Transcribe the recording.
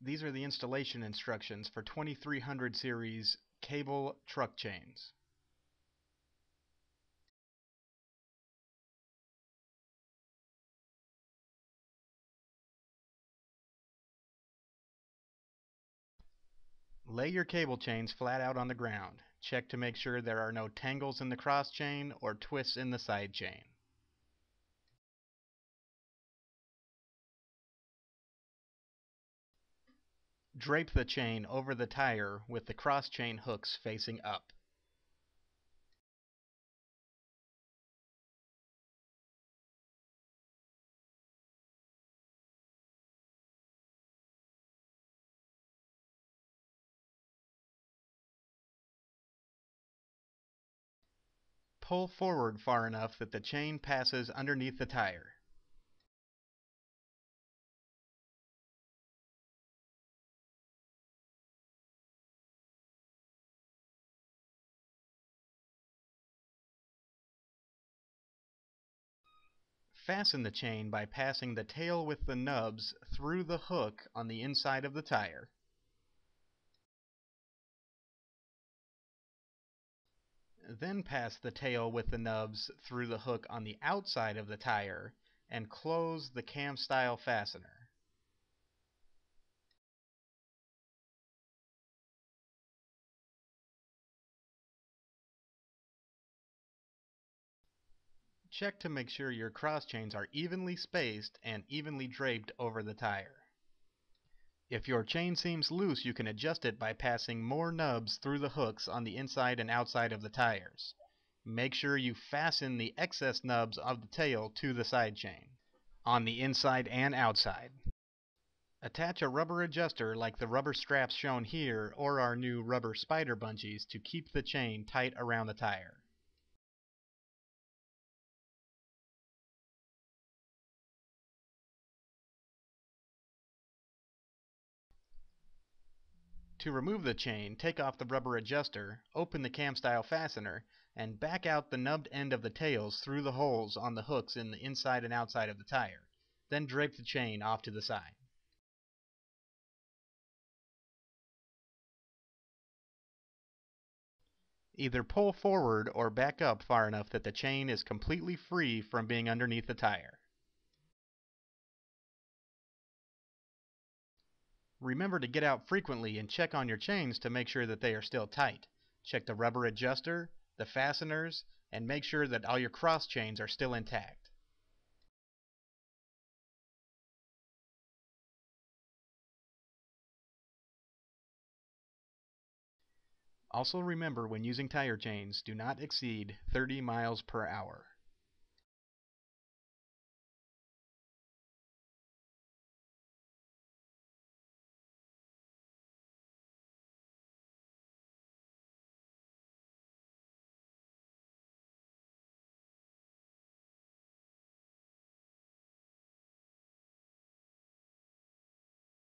These are the installation instructions for 2300 series cable truck chains. Lay your cable chains flat out on the ground. Check to make sure there are no tangles in the cross chain or twists in the side chain. Drape the chain over the tire with the cross chain hooks facing up. Pull forward far enough that the chain passes underneath the tire. Fasten the chain by passing the tail with the nubs through the hook on the inside of the tire. Then pass the tail with the nubs through the hook on the outside of the tire and close the cam style fastener. Check to make sure your cross chains are evenly spaced and evenly draped over the tire. If your chain seems loose, you can adjust it by passing more nubs through the hooks on the inside and outside of the tires. Make sure you fasten the excess nubs of the tail to the side chain, on the inside and outside. Attach a rubber adjuster like the rubber straps shown here or our new rubber spider bungees to keep the chain tight around the tire. To remove the chain, take off the rubber adjuster, open the cam style fastener, and back out the nubbed end of the tails through the holes on the hooks in the inside and outside of the tire. Then drape the chain off to the side. Either pull forward or back up far enough that the chain is completely free from being underneath the tire. Remember to get out frequently and check on your chains to make sure that they are still tight. Check the rubber adjuster, the fasteners, and make sure that all your cross chains are still intact. Also remember when using tire chains, do not exceed 30 miles per hour.